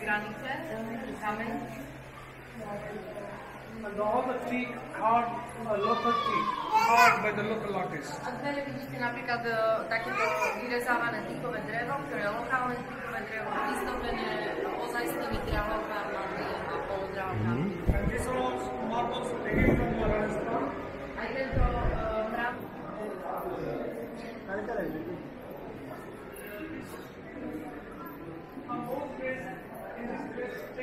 granice zamęt. Lochotki, hard, lochotki, hard by the local artist. A dvere vidíte napríklad také vyrezávané tykové drevo, ktoré je lokálne tykové drevo, vystavbené ozajstnými dráhami.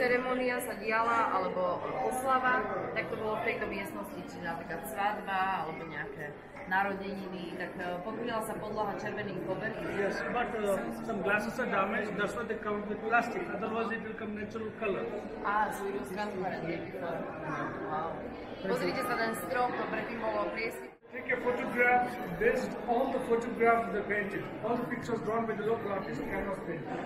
ceremonia sa diala, alebo oslava, tak to bolo v tejto miestnosti, či napríklad svadba, alebo nejaké narodeniny, tak eh, pokrýla sa podlaha červeným koberím. Yes, but uh, some glasses are damaged, that's why they come with plastic, otherwise it will come natural color. Á, so it was transparent before. Wow. Pozrite sa, ten strom, to predtým bolo priesvit. Take a photograph, based all the photographs they painted, all the pictures drawn by the local artist, canvas painting.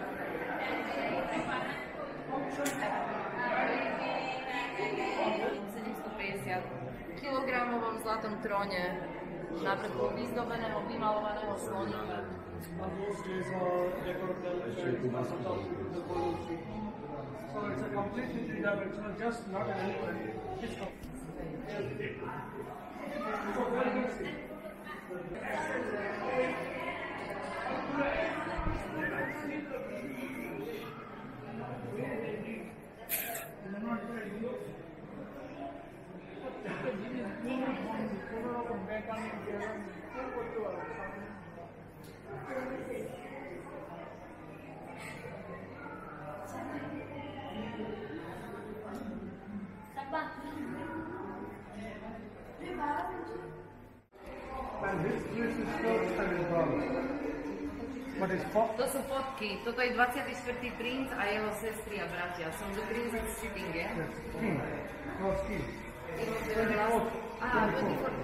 750 kilogramovom zlatom tróne na vrchu vyzdobeného, vymalovaného slonika. On those days, uh, they got the the pollution. So it's a completely three-dimensional, just not an elephant. It's com- To sú fotky. Toto je 24. princ a jeho sestry a bratia. Som the princess sitting, yeah? yes, king. No king. It was the last... 24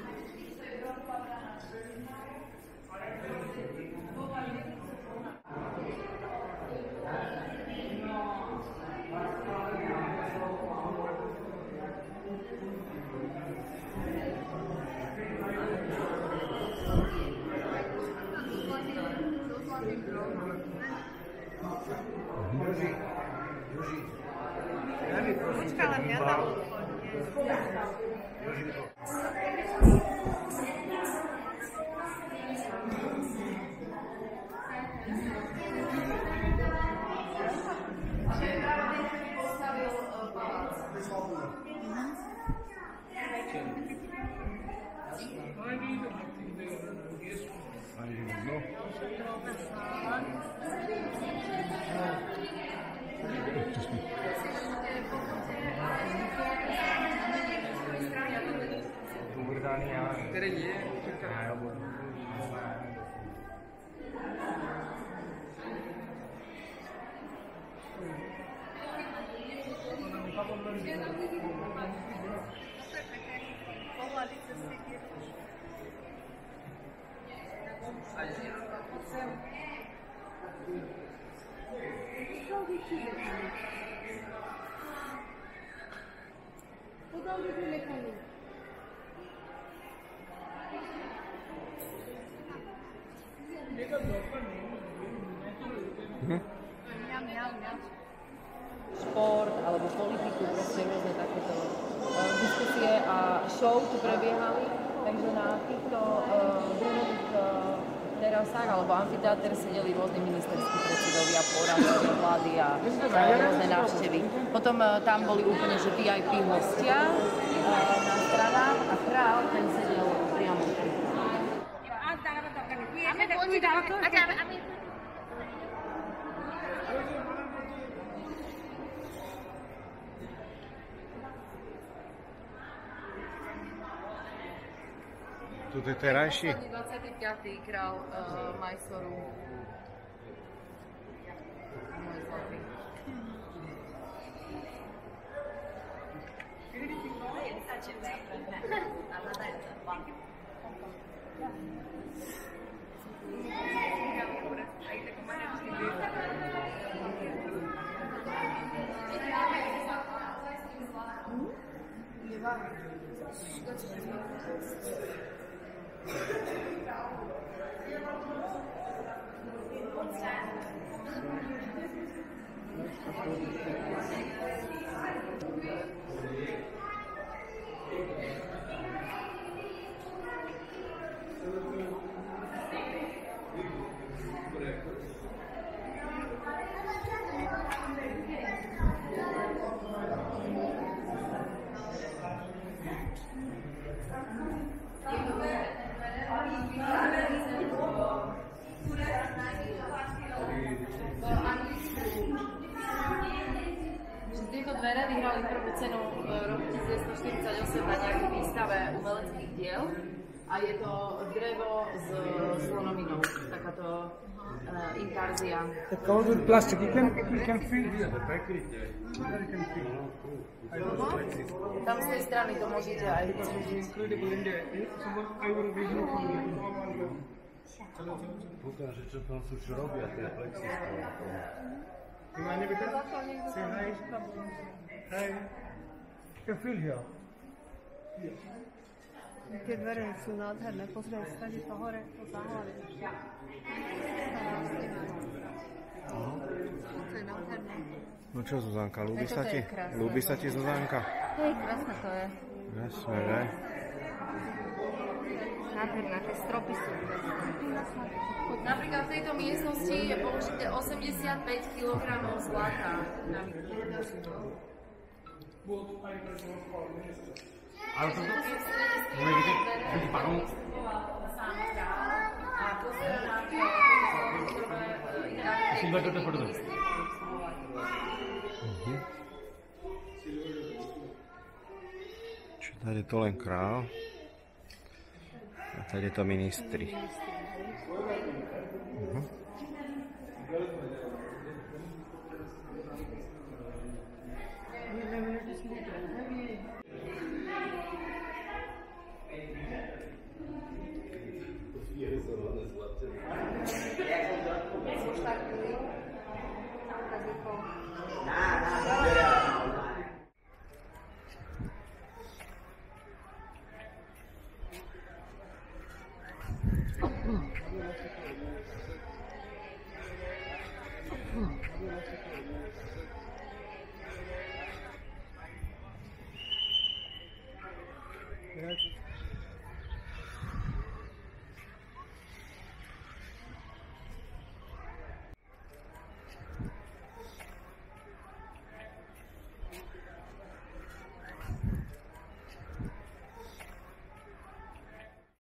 Učkala mi jedna Ah, é o bom. Šport alebo politiku, proste rôzne takéto uh, diskusie a show tu prebiehali. Takže na týchto uh, uh, terasách alebo amfiteáter sedeli rôzni ministerskí predsedovia, poradci, vlády a uh, rôzne návštevy. Potom uh, tam boli úplne že VIP hostia uh, na stranách a král ten sedel priamo pri Tu je terajší? 25. král uh, Majsoru. Môj zlatý. Cenu roku 1948 na nejakej výstave umeleckých diel a je to drevo s slonovinou, takáto uh, intarzia. The with plastic. You can you can feel here. Here you can feel. I was Tam z tej strany to môžete aj you. Ukáže, čo tam sú, čo robia tie plexisklo. Himani beta, say hi. Hi. You can feel here. Tie dvere sú nádherné, pozrieš sa to hore, to za hlavy. To je nádherné. No čo, Zuzanka, ľúbi sa ti? krásne. Ľúbi sa ti, Zuzanka? Hej, krásne to je. Jasné, že? Nádherné, tie stropy sú Napríklad v tejto miestnosti je použité 85 kg zlata go to my business for minister. Ale to Můžete, když panu... Silver to photo. Čo tady to len král? A tady to ministri. Yes.